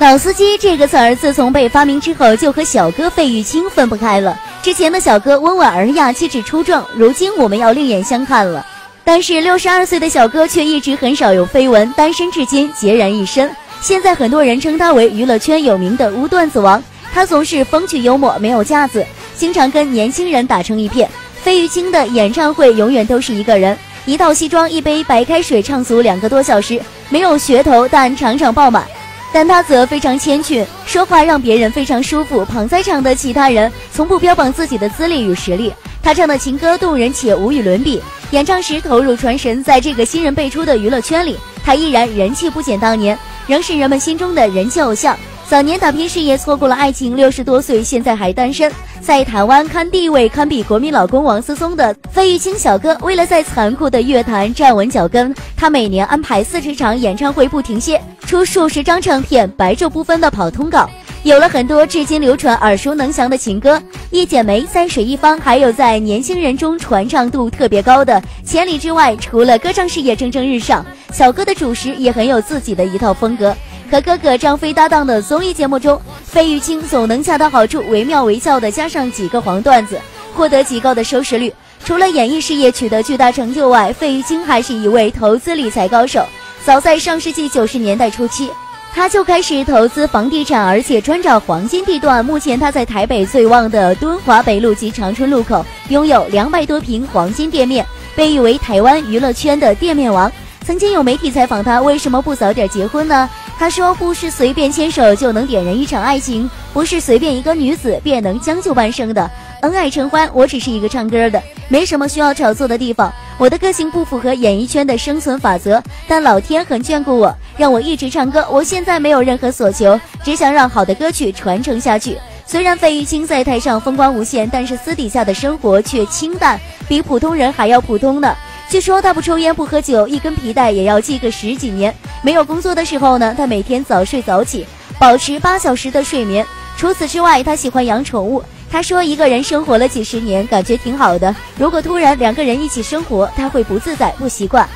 老司机这个词儿自从被发明之后，就和小哥费玉清分不开了。之前的小哥温婉尔雅、气质出众，如今我们要另眼相看了。但是六十二岁的小哥却一直很少有绯闻，单身至今，孑然一身。现在很多人称他为娱乐圈有名的无段子王，他总是风趣幽默，没有架子，经常跟年轻人打成一片。费玉清的演唱会永远都是一个人，一套西装，一杯白开水，唱足两个多小时，没有噱头，但场场爆满。但他则非常谦逊，说话让别人非常舒服。捧在场的其他人从不标榜自己的资历与实力，他唱的情歌动人且无与伦比，演唱时投入传神。在这个新人辈出的娱乐圈里，他依然人气不减当年，仍是人们心中的人气偶像。早年打拼事业，错过了爱情，六十多岁现在还单身，在台湾堪地位堪比国民老公王思聪的费玉清小哥，为了在残酷的乐坛站稳脚跟，他每年安排四十场演唱会不停歇，出数十张唱片，白昼不分的跑通告，有了很多至今流传耳熟能详的情歌，《一剪梅》《三水一方》，还有在年轻人中传唱度特别高的《千里之外》。除了歌唱事业蒸蒸日上，小哥的主持也很有自己的一套风格。和哥哥张飞搭档的综艺节目中，费玉清总能恰到好处、惟妙惟肖地加上几个黄段子，获得极高的收视率。除了演艺事业取得巨大成就外，费玉清还是一位投资理财高手。早在上世纪九十年代初期，他就开始投资房地产，而且专找黄金地段。目前他在台北最旺的敦华北路及长春路口拥有两百多平黄金店面，被誉为台湾娱乐圈的店面王。曾经有媒体采访他，为什么不早点结婚呢？他说：“不是随便牵手就能点燃一场爱情，不是随便一个女子便能将就半生的恩爱成欢。我只是一个唱歌的，没什么需要炒作的地方。我的个性不符合演艺圈的生存法则，但老天很眷顾我，让我一直唱歌。我现在没有任何所求，只想让好的歌曲传承下去。虽然费玉清在台上风光无限，但是私底下的生活却清淡，比普通人还要普通呢。据说他不抽烟不喝酒，一根皮带也要系个十几年。”没有工作的时候呢，他每天早睡早起，保持八小时的睡眠。除此之外，他喜欢养宠物。他说，一个人生活了几十年，感觉挺好的。如果突然两个人一起生活，他会不自在、不习惯。